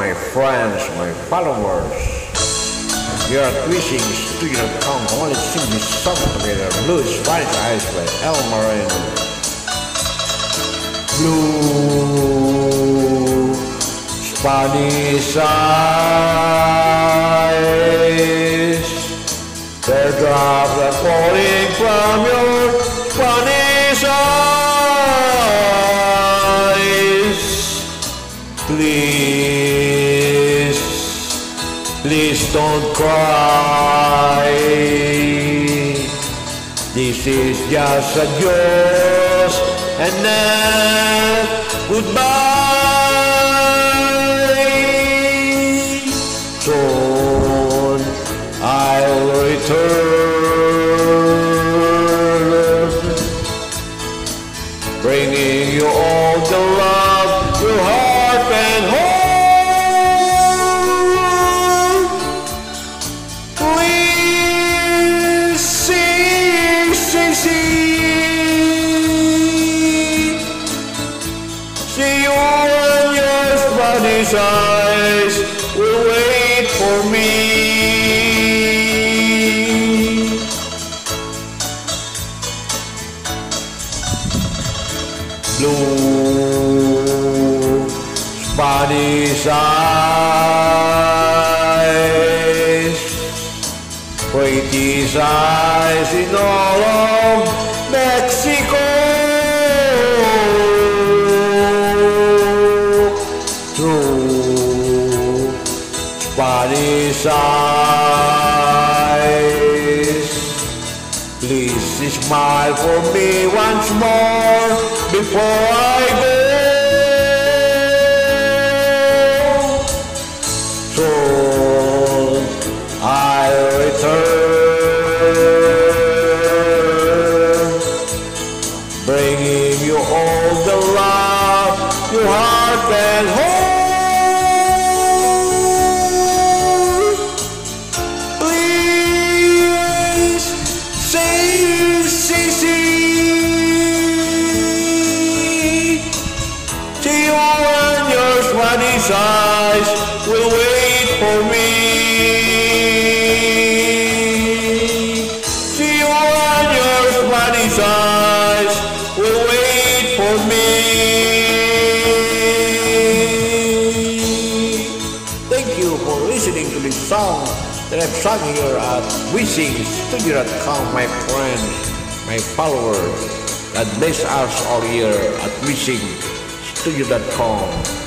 my friends, my followers. You're at WeSing studio.com. Come on, let's sing this song together. Blue Spanish Eyes by Al Martino. Blue Spanish eyes. Their drops are falling please don't cry. This is just a yours and then goodbye. Soon I'll return, bringing you all Spanish eyes will wait for me. Blue Spanish eyes, pretty eyes in all of Mexico. Spanish eyes. Please smile for me once more before I go. Soon I'll return, bringing you all the love your heart can hold. Eyes will wait for me. See you and your Spanish eyes will wait for me. Thank you for listening to this song that I've sung here at WeSingstudio.com, my friends, my followers. God bless us all here at WeSingstudio.com.